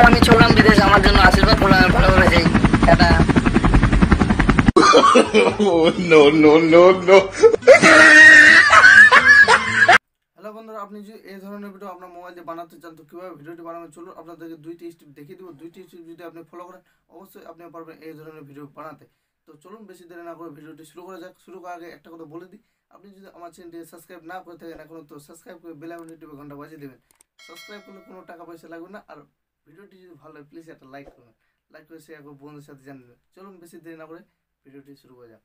এবার আমি চললাম বিদেশ আমার জন্য আশীর্বাদ করলাম ভালো করে যাই টাটা. হ্যালো বন্ধুরা আপনি যদি এই ধরনের ভিডিও আপনার মোবাইল দিয়ে বানাতে চান তো কীভাবে ভিডিওটি বানাবেন? চলুন আপনাদেরকে দুইটি স্টেপ দেখিয়ে দেবো। দুইটি স্টেপ যদি আপনি ফলো করেন অবশ্যই আপনি পারবেন এই ধরনের ভিডিও বানাতে। তো চলুন বেশি দেরি না করে ভিডিওটি শুরু করা যাক। শুরু করার আগে একটা কথা বলে দিই। আপনি যদি আমার চ্যানেলটি সাবস্ক্রাইব না করে থাকেন এখনও তো সাবস্ক্রাইব করে বেল আইকন টিপে ঘণ্টা বাজিয়ে দেবেন। সাবস্ক্রাইব করলে কোনো টাকা পয়সা লাগবে না। আর ভিডিওটি যদি ভালো হয় প্লিজ একটা লাইক করবেন। লাইক করে শেয়ার করে বন্ধুদের সাথে জানিয়ে চলুন বেশি দেরি না করে ভিডিওটি শুরু করা যাক।